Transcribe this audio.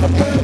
Sean,